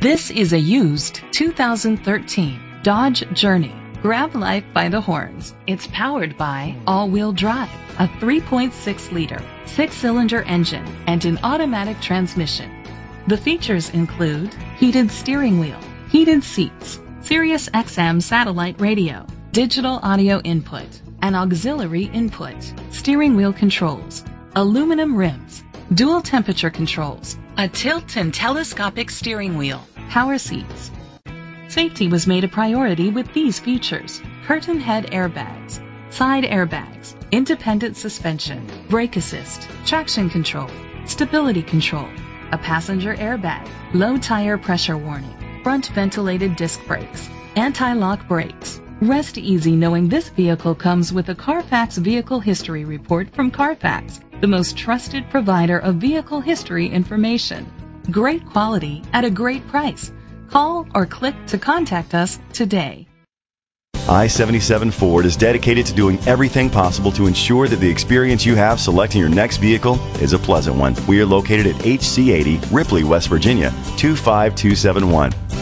This is a used 2013 Dodge Journey. Grab life by the horns. It's powered by all-wheel drive, a 3.6-liter, six-cylinder engine, and an automatic transmission. The features include heated steering wheel, heated seats, Sirius XM satellite radio, digital audio input, an auxiliary input, steering wheel controls, aluminum rims, dual temperature controls, a tilt and telescopic steering wheel, power seats. Safety was made a priority with these features. Curtain head airbags, side airbags, independent suspension, brake assist, traction control, stability control, a passenger airbag, low tire pressure warning, front ventilated disc brakes, anti-lock brakes. Rest easy knowing this vehicle comes with a Carfax Vehicle History Report from Carfax, the most trusted provider of vehicle history information. Great quality at a great price. Call or click to contact us today. I-77 Ford is dedicated to doing everything possible to ensure that the experience you have selecting your next vehicle is a pleasant one. We are located at HC80, Ripley, West Virginia, 25271.